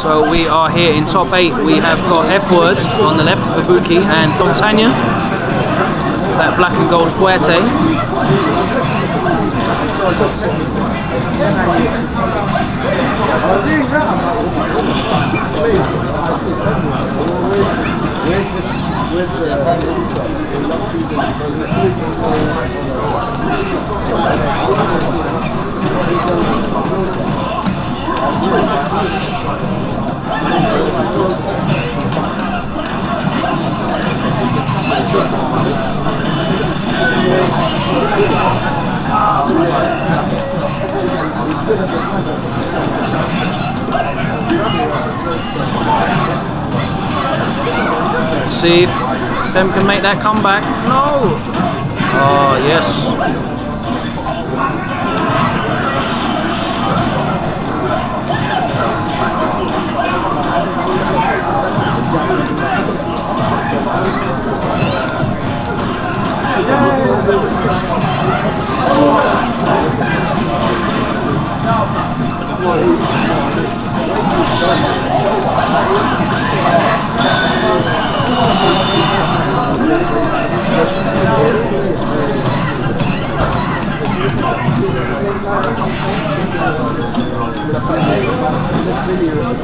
So we are here in top eight. We have got F Word on the left, Ibuki, and Fontana. That black and gold Fuerte. See if them can make that comeback. No! Oh, yes.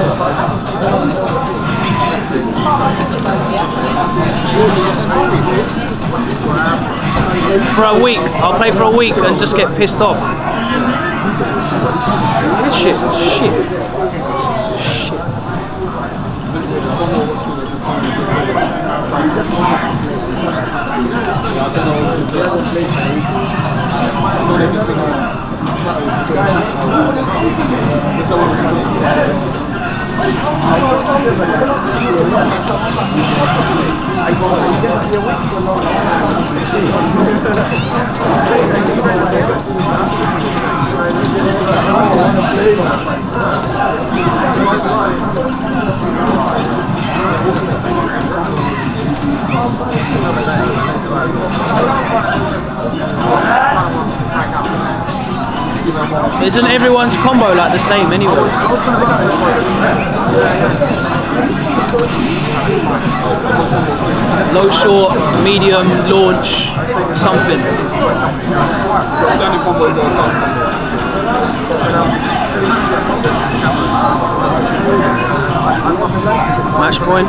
For a week. I'll play for a week and just get pissed off. Shit, shit. Shit. Isn't everyone's combo like the same anyway? Low short, medium, launch, something. Match point.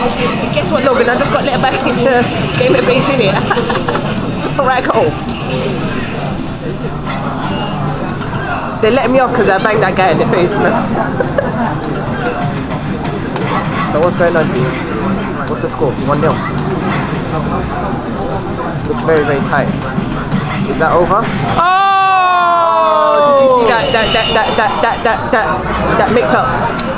Guess what, Logan? I just got let back into Game of the Beast in here. right, cool. They let me off because I banged that guy in the face, man. so what's going on here? What's the score? 1 0. Looks very, very tight. Is that over? Oh! oh did you see that? that, that, that, that, that, that, that, that mix up?